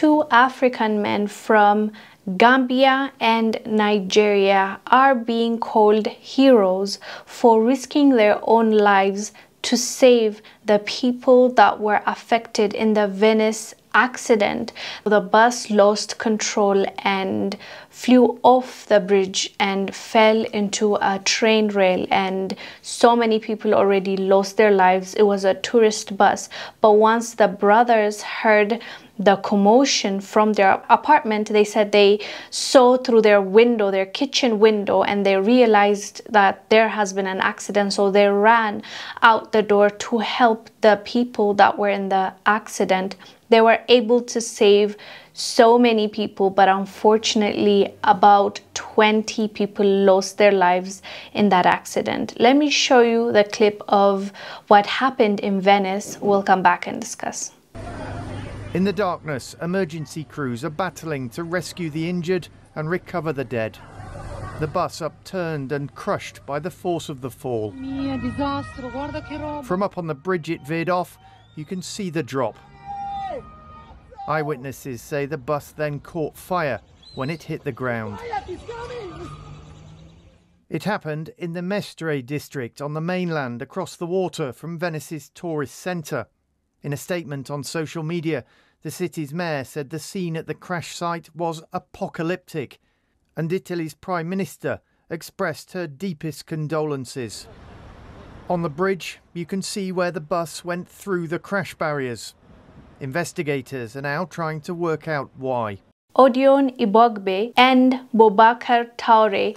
two African men from Gambia and Nigeria are being called heroes for risking their own lives to save the people that were affected in the Venice accident. The bus lost control and flew off the bridge and fell into a train rail and so many people already lost their lives. It was a tourist bus. But once the brothers heard the commotion from their apartment, they said they saw through their window, their kitchen window, and they realized that there has been an accident. So they ran out the door to help the people that were in the accident. They were able to save so many people, but unfortunately, about 20 people lost their lives in that accident. Let me show you the clip of what happened in Venice. We'll come back and discuss. In the darkness, emergency crews are battling to rescue the injured and recover the dead. The bus upturned and crushed by the force of the fall. From up on the bridge it veered off, you can see the drop. Eyewitnesses say the bus then caught fire when it hit the ground. It happened in the Mestre district on the mainland across the water from Venice's tourist centre. In a statement on social media, the city's mayor said the scene at the crash site was apocalyptic, and Italy's Prime Minister expressed her deepest condolences. On the bridge, you can see where the bus went through the crash barriers. Investigators are now trying to work out why. Odion Ibogbe and Boubakar Toure,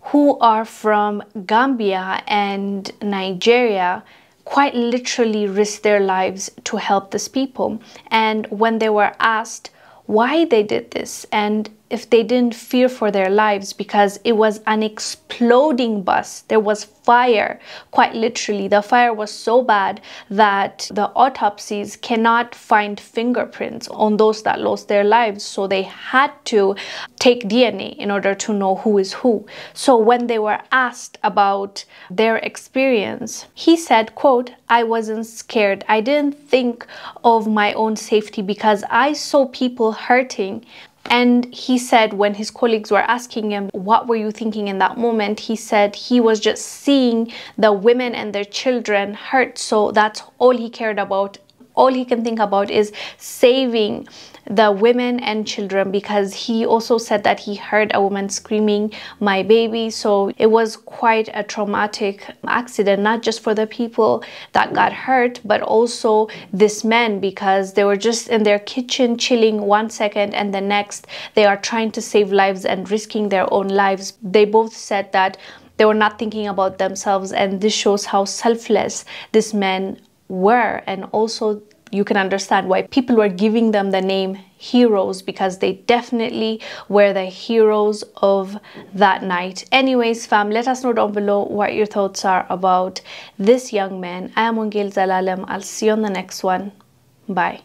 who are from Gambia and Nigeria, quite literally risked their lives to help these people. And when they were asked why they did this and if they didn't fear for their lives because it was an exploding bus. There was fire, quite literally. The fire was so bad that the autopsies cannot find fingerprints on those that lost their lives. So they had to take DNA in order to know who is who. So when they were asked about their experience, he said, quote, I wasn't scared. I didn't think of my own safety because I saw people hurting. And he said, when his colleagues were asking him, What were you thinking in that moment? He said he was just seeing the women and their children hurt. So that's all he cared about. All he can think about is saving the women and children because he also said that he heard a woman screaming, My baby. So it was quite a traumatic accident, not just for the people that got hurt, but also this man because they were just in their kitchen chilling one second and the next they are trying to save lives and risking their own lives. They both said that they were not thinking about themselves, and this shows how selfless this men were and also you can understand why people were giving them the name heroes because they definitely were the heroes of that night. Anyways, fam, let us know down below what your thoughts are about this young man. I am Wongel Zelalem. I'll see you on the next one. Bye.